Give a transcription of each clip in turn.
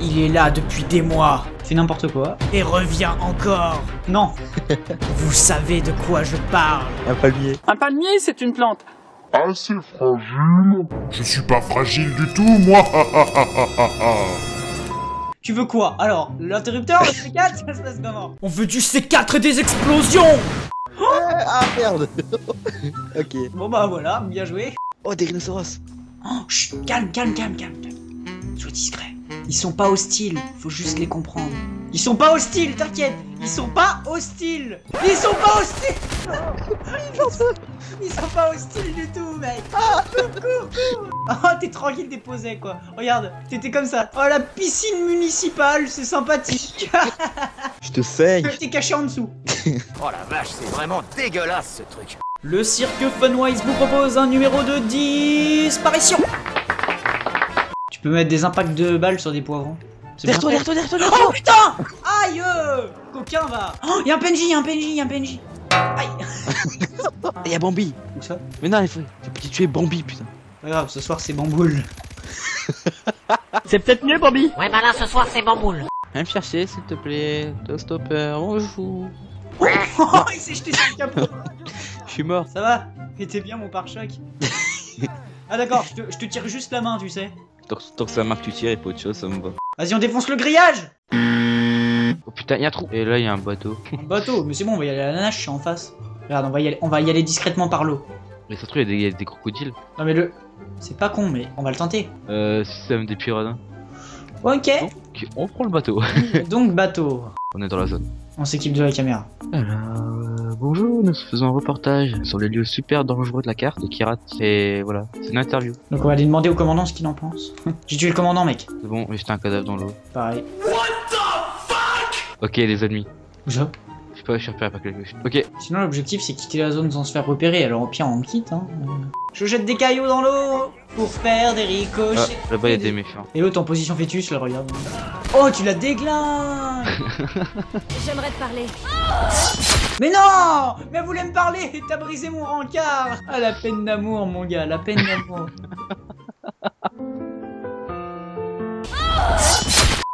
Il est là depuis des mois C'est n'importe quoi. et revient encore. Non. Vous savez de quoi je parle. Un palmier. Un palmier, c'est une plante. Assez fragile Je suis pas fragile du tout, moi Tu veux quoi? Alors, l'interrupteur, le C4, ça se passe comment? On veut du C4 et des explosions Ah merde Ok. Bon bah voilà, bien joué. Oh, des rhinocéros Oh, chut, calme, calme, calme, calme, calme. Sois discret. Ils sont pas hostiles, faut juste les comprendre. Ils sont pas hostiles, t'inquiète. Ils sont pas hostiles. Ils sont pas hostiles. Ils sont pas hostiles du tout, mec. Cours, cours, cours. Oh, t'es tranquille, déposé quoi. Regarde, t'étais comme ça. Oh, la piscine municipale, c'est sympathique. Je te saigne T'es caché en dessous. Oh la vache, c'est vraiment dégueulasse ce truc. Le cirque Funwise vous propose un numéro de disparition Tu peux mettre des impacts de balles sur des poivrons. Derrière toi, derrière toi, derrière toi, Oh putain Aïe euh, Coquin va Oh, y'a un PNJ, y'a un PNJ, y'a un PNJ Aïe Il y a Bambi Où ça Mais non, il faut, faut petit tuer Bambi, putain Pas grave, ce soir c'est bamboule. C'est peut-être mieux, Bobby. Ouais, bah là, ce soir, c'est bamboule. Viens me chercher, s'il te plaît. Toi, stopper, bonjour Oh, il s'est jeté sur le capot Je suis mort. Ça va Il était bien mon pare-choc Ah d'accord, je je te tire juste la main, tu sais. Tant, que- tant que ça marque, tu tires et pas autre chose, ça me va. Vas-y, on défonce le grillage Oh putain, il y a un trou Et là, il y a un bateau. Un bateau, mais c'est bon, on va y aller à la nage, je suis en face. Regarde, on va y aller, on va y aller discrètement par l'eau. Mais ça se trouve, il y a des, il y a des crocodiles. Non mais le... C'est pas con, mais on va le tenter. Euh, même des piranhas. Ok, Ok, on prend le bateau. donc bateau. on est dans la zone. On s'équipe de la caméra. Alors, bonjour, nous faisons un reportage sur les lieux super dangereux de la carte de Kirat. Et voilà, c'est une interview. Donc on va aller demander au commandant ce qu'il en pense. J'ai tué le commandant, mec. C'est bon, j'étais un cadavre dans l'eau. Pareil. Ok, les ennemis. Où ça? Je pas, je suis repéré par quelque chose. Ok, Sinon l'objectif c'est quitter la zone sans se faire repérer, alors au pire on quitte hein. Je jette des cailloux dans l'eau pour faire des ah, ricochets. là-bas, il y a des méfiants. Et l'autre en position fœtus, là regarde. Oh tu la déglingues. J'aimerais te parler. Mais non Mais elle voulait me parler? T'as brisé mon rencard. Ah la peine d'amour mon gars, la peine d'amour.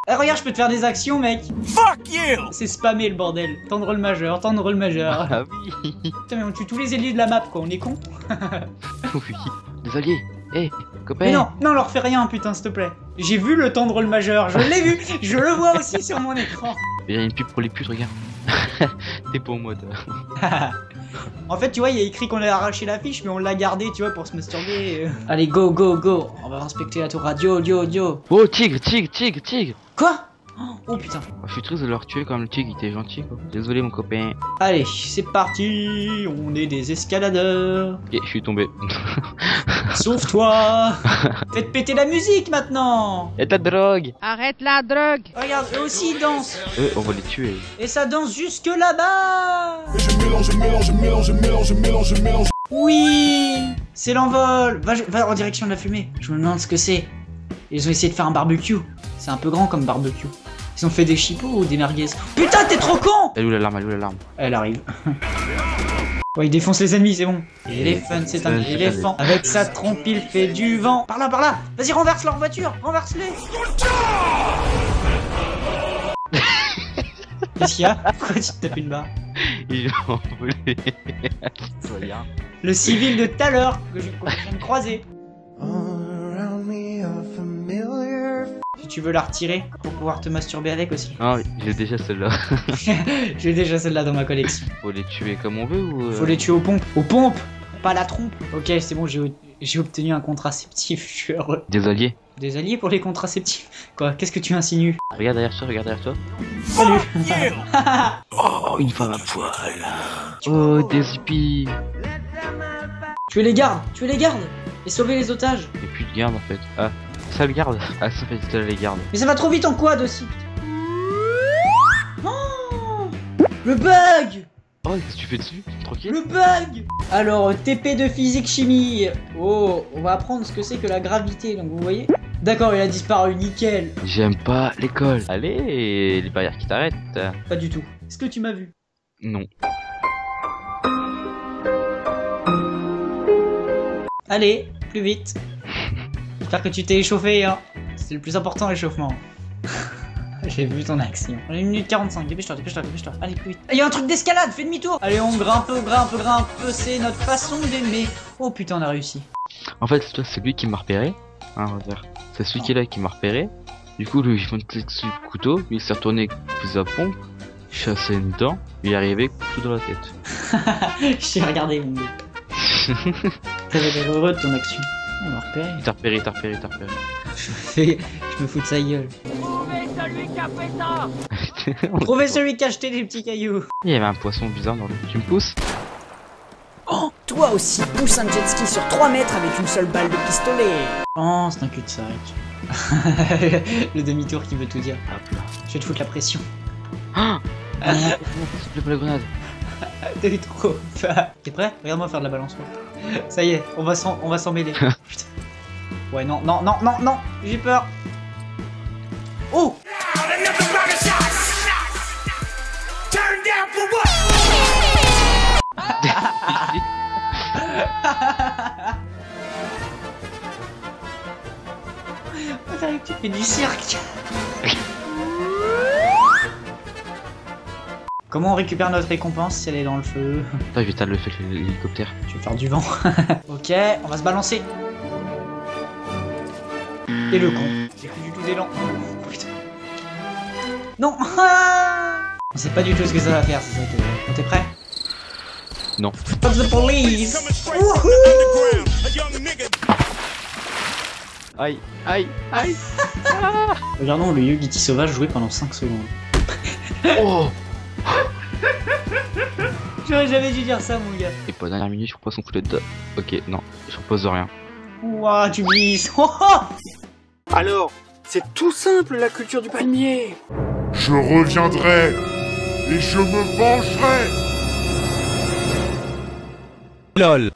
Eh regarde, je peux te faire des actions mec. Fuck you! C'est spammé le bordel. Tendre le majeur, tendre le majeur. Ah oui. Putain mais on tue tous les ailiers de la map quoi, on est con. Oui. Des alliés Eh, copain Mais non, non, leur fais rien, putain, s'il te plaît. J'ai vu le tendre le majeur, je l'ai vu, je le vois aussi sur mon écran. Il y a une pub pour les putes, regarde. T'es pour moi, toi. en fait, tu vois, il y a écrit qu'on a arraché l'affiche, mais on l'a gardé, tu vois, pour se masturber. Allez, go, go, go. On va inspecter la tour radio, audio, audio. Oh, tigre, tigre, tigre, tigre Quoi? Oh putain. Je suis triste de leur tuer quand le tigre il était gentil, quoi. Désolé, mon copain. Allez, c'est parti. On est des escaladeurs. Ok, je suis tombé. Sauve-toi. Faites péter la musique maintenant. Y'a ta drogue Arrête la drogue. Regarde, eux aussi ils dansent. Eux, on va les tuer. Et ça danse jusque là-bas. Je mélange, je mélange, je mélange, je mélange, je mélange, je mélange. Oui C'est l'envol va, va en direction de la fumée. Je me demande ce que c'est. Ils ont essayé de faire un barbecue. C'est un peu grand comme barbecue. Ils ont fait des chipots ou des merguez. Putain, t'es trop con Elle est où l'alarme Elle est où l'alarme Elle arrive. ouais, il défonce les ennemis, c'est bon. L'éléphant, c'est un Éléphant, c'est un éléphant. Avec sa trompe, il fait du vent. Par là, par là Vas-y, renverse leur voiture Renverse-les Qu'est-ce qu'il y a? Pourquoi tu te tapes une barre? Ils ont envolé. Soyez. Le civil de tout à l'heure que je viens de croiser. Tu veux la retirer pour pouvoir te masturber avec aussi. Ah, j'ai déjà celle-là. J'ai déjà celle-là dans ma collection. Faut les tuer comme on veut ou. euh, Faut les tuer aux pompes. Aux pompes Pas la trompe. Ok, c'est bon, j'ai j'ai obtenu un contraceptif. Je suis heureux. Des alliés Des alliés pour les contraceptifs? Quoi Qu'est-ce que tu insinues? Regarde derrière toi, regarde derrière toi. Salut Oh, une femme à poil. Oh, des hippies. Tu les gardes Tu les gardes Et sauver les otages Et plus de garde en fait. Ah, ça le garde. Ah, ça fait ça les garde. Mais ça va trop vite en quad aussi Oh Le bug Oh, qu'est-ce que tu fais dessus? Tranquille? Le bug Alors, TP de physique chimie. Oh, on va apprendre ce que c'est que la gravité, donc vous voyez D'accord, il a disparu, nickel. J'aime pas l'école. Allez, les barrières qui t'arrêtent. Pas du tout. Est-ce que tu m'as vu? Non. Allez, plus vite. J'espère que tu t'es échauffé, hein. C'est le plus important, l'échauffement. J'ai vu ton action. On a 1 minute 45, dépêche-toi, dépêche-toi, dépêche-toi. Allez, plus vite. Il y a un truc d'escalade, fais demi-tour. Allez, on grimpe, grimpe, grimpe, c'est notre façon d'aimer. Oh putain, on a réussi. En fait, toi, c'est lui qui m'a repéré. Hein, on va dire. C'est celui qui est là qui m'a repéré. Du coup, lui, il m'a dessus le couteau. Lui, il s'est retourné avec sa pompe. Chassé une dent. Il est arrivé tout dans la tête. J'ai regardé mon gars. T'avais l'air heureux de ton action. On m'a repéré. Il t'a repéré, il t'a repéré, il t'a repéré. Je me fais- je me fous de sa gueule. Trouvez celui qui a fait ça Trouvez celui qui a acheté les petits cailloux. Il y avait un poisson bizarre dans l'eau. Tu me pousses? Oh, toi aussi, pousse un jet ski sur 3 mètres avec une seule balle de pistolet. Oh, c'est un cul-de-sac. le demi-tour qui veut tout dire. Hop là. Je vais te foutre la pression. Ah Non, s'il te plaît, pas la grenade. Trop. T'es prêt? Regarde-moi faire de la balance. Ça y est, on va s'en, on va s'en mêler. Putain. Ouais, non, non, non, non, non, j'ai peur. Oh On dirait que tu fais du cirque. Comment on récupère notre récompense si elle est dans le feu Attends, je vais t'aller le fait avec l'hélicoptère. Tu veux faire du vent Ok, on va se balancer. Et le con. J'ai plus du tout d'élan. Oh, putain. Non On sait pas du tout ce que ça va faire, c'est ça Bon, T'es prêt Non. The police Aïe, aïe, aïe Regardons le Yugiti sauvage jouer pendant 5 secondes. Oh J'aurais jamais dû dire ça, mon gars. Et pas dernière minute, je repose son poulet de... Ok, non, je repose rien. Ouah, tu glisses Oh, Alors, c'est tout simple la culture du palmier. Je reviendrai et je me vengerai Hold